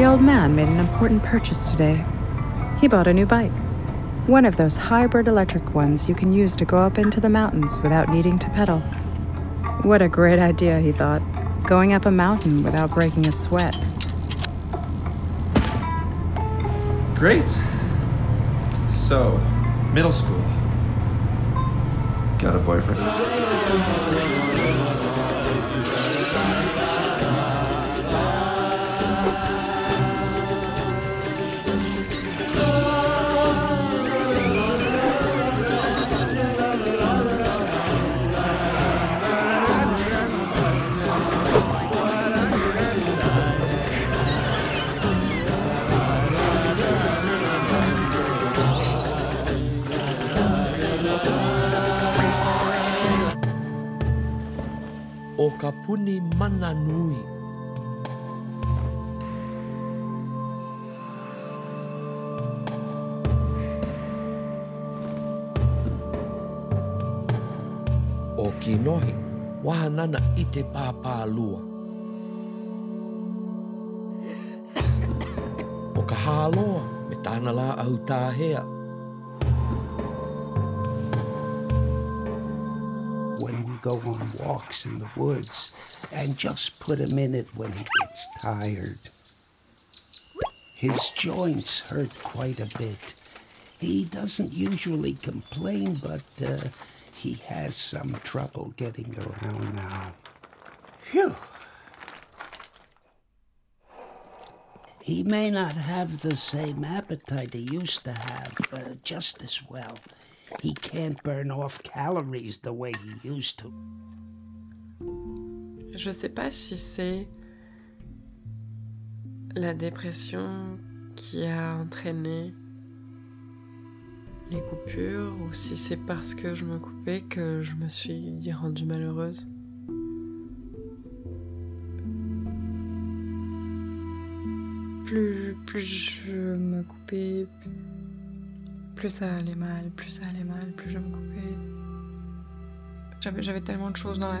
The old man made an important purchase today. He bought a new bike. One of those hybrid electric ones you can use to go up into the mountains without needing to pedal. What a great idea, he thought. Going up a mountain without breaking a sweat. Great. So, middle school. Got a boyfriend? O ka puni mana nui. O ki nohi, wahanana i te pāpā lua. O ka hāloa, me tāna la au tāhea. Go on walks in the woods and just put him in it when he gets tired. His joints hurt quite a bit. He doesn't usually complain, but uh, he has some trouble getting around now. Phew. He may not have the same appetite he used to have, uh, just as well. He can't burn off calories the way he used to. Je sais pas si c'est la dépression qui a entraîné les coupures ou si c'est parce que je me coupais que je me suis rendue malheureuse. Plus, plus je me coupais, plus plus ça allait mal, plus ça allait mal, plus je me coupais. J'avais tellement de choses dans la.